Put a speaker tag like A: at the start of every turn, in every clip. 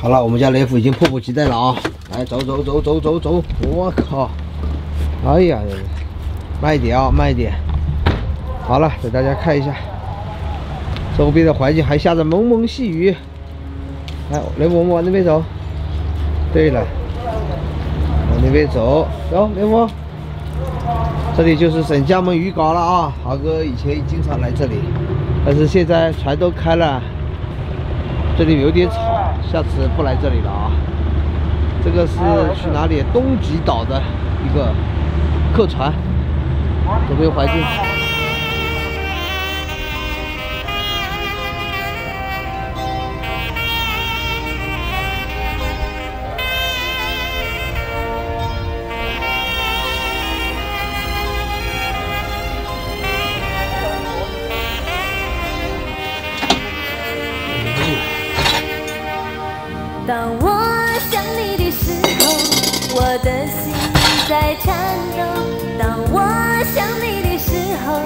A: 好了，我们家雷夫已经迫不及待了啊！来，走走走走走走！我靠！哎呀，慢一点啊，慢一点。好了，给大家看一下，周边的环境还下着蒙蒙细雨。来，雷虎，我们往那边走。对了，往那边走。走，雷虎。这里就是沈家门渔港了啊！豪哥以前经常来这里，但是现在船都开了，这里有点吵，下次不来这里了啊。这个是去哪里？东极岛的一个客船，周边环境。
B: 在颤抖；当我想你的时候，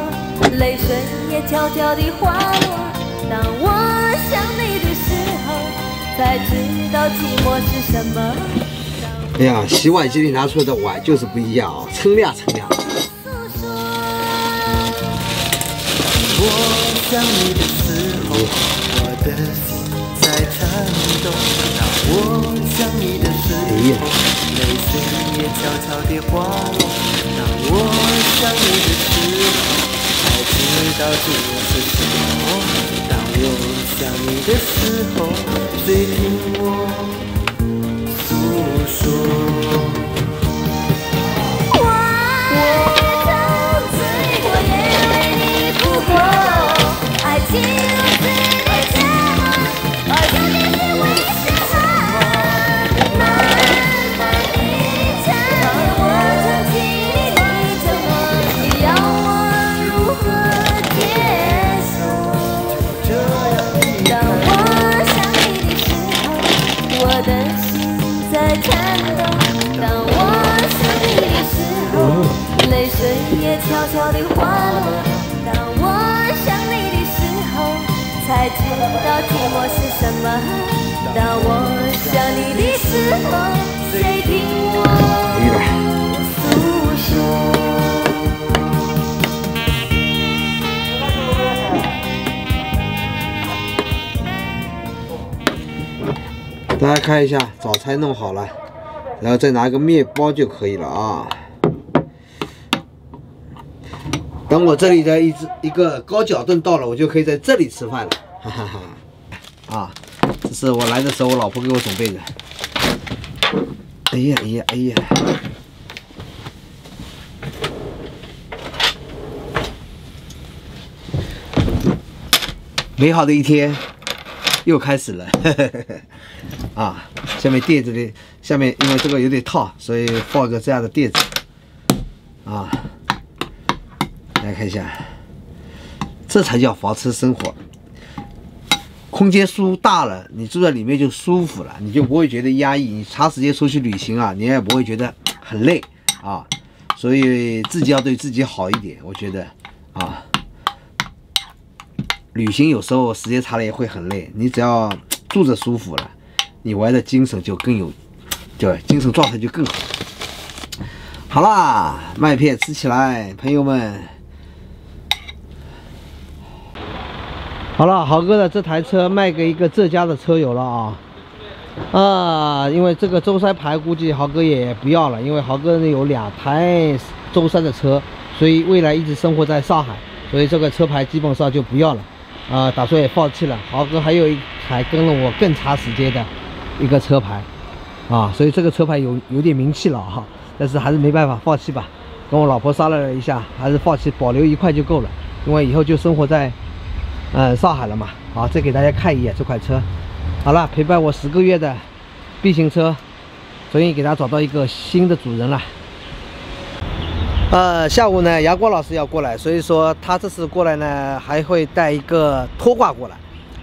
B: 泪水也悄悄地滑落；当我想你的时候，才知道寂寞是什么。
A: 哎呀，洗碗机里拿出来的碗就是不一样啊，锃亮锃亮。我想你的时候，我的心在颤抖。我想你的时候，也悄悄地滑落。当我想你的时候，才知道寂寞是什么。当我想你的时候，谁听我
B: 才知道寂寞是什么。当我想你的时候谁听我
A: 诉说大家看一下早餐弄好了然后再拿个面包就可以了啊。等我这里的一只一个高脚凳到了，我就可以在这里吃饭了，哈哈哈。啊，这是我来的时候我老婆给我准备的。哎呀哎呀哎呀！美好的一天又开始了。啊，下面垫子的下面，因为这个有点套，所以放个这样的垫子。啊，来看一下，这才叫房车生活。空间舒大了，你住在里面就舒服了，你就不会觉得压抑。你长时间出去旅行啊，你也不会觉得很累啊。所以自己要对自己好一点，我觉得啊，旅行有时候时间长了也会很累，你只要住着舒服了。你玩的精神就更有，对，精神状态就更好。好啦，麦片吃起来，朋友们。好了，豪哥的这台车卖给一个浙江的车友了啊。啊，因为这个舟山牌估计豪哥也不要了，因为豪哥有两台舟山的车，所以未来一直生活在上海，所以这个车牌基本上就不要了。啊，打算也放弃了。豪哥还有一台跟了我更长时间的。一个车牌，啊，所以这个车牌有有点名气了哈，但是还是没办法放弃吧。跟我老婆商量了一下，还是放弃，保留一块就够了，因为以后就生活在，嗯，上海了嘛。好，再给大家看一眼这款车。好了，陪伴我十个月的 B 型车，终于给他找到一个新的主人了。呃，下午呢，阳光老师要过来，所以说他这次过来呢，还会带一个拖挂过来，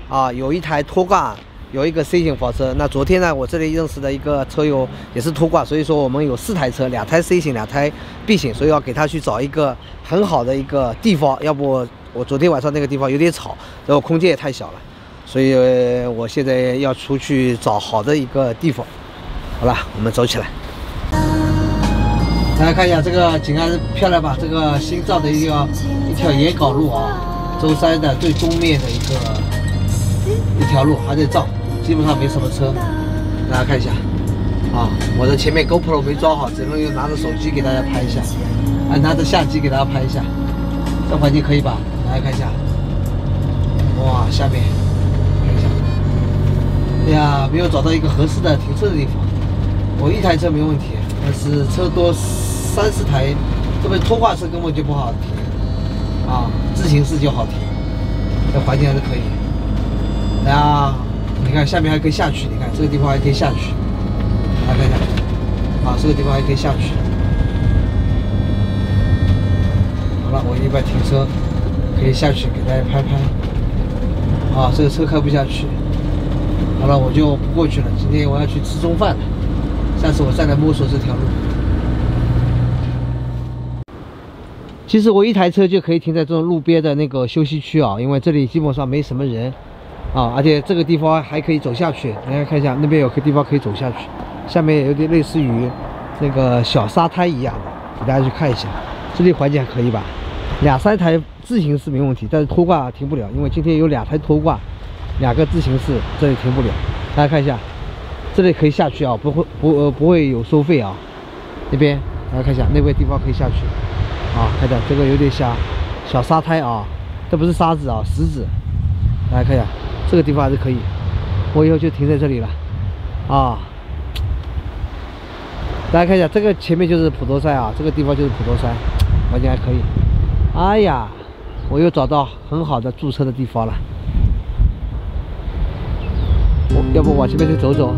A: 啊，有一台拖挂。有一个 C 型房车，那昨天呢，我这里认识的一个车友也是拖挂，所以说我们有四台车，两台 C 型，两台 B 型，所以要给他去找一个很好的一个地方，要不我昨天晚上那个地方有点吵，然后空间也太小了，所以我现在要出去找好的一个地方。好了，我们走起来。大家看一下这个景安漂亮吧？这个新造的一个一条野稿路啊，舟山的最东面的一个一条路还在造，基本上没什么车。大家看一下啊，我的前面 GoPro 没装好，只能用拿着手机给大家拍一下，啊，拿着相机给大家拍一下。这环境可以吧？大家看一下。哇，下面看一下。哎呀，没有找到一个合适的停车的地方。我一台车没问题，但是车多。三四台，这边拖挂车根本就不好停啊，自行车就好停，这环境还是可以。来啊，你看下面还可以下去，你看这个地方还可以下去，来看一下，啊，这个地方还可以下去。好了，我一边停车可以下去给大家拍拍。啊，这个车开不下去。好了，我就不过去了。今天我要去吃中饭了，下次我再来摸索这条路。其实我一台车就可以停在这种路边的那个休息区啊，因为这里基本上没什么人啊，而且这个地方还可以走下去。大家看一下，那边有个地方可以走下去，下面有点类似于那个小沙滩一样的，给大家去看一下。这里环境还可以吧？两三台自行车没问题，但是拖挂停不了，因为今天有两台拖挂，两个自行式这里停不了。大家看一下，这里可以下去啊，不会不呃不会有收费啊。那边大家看一下，那个地方可以下去。啊，看到这个有点小小沙滩啊，这不是沙子啊，石子。大家看一下，这个地方还是可以，我以后就停在这里了。啊，大家看一下，这个前面就是普陀山啊，这个地方就是普陀山，环境还可以。哎呀，我又找到很好的驻车的地方了。要不往前面去走走？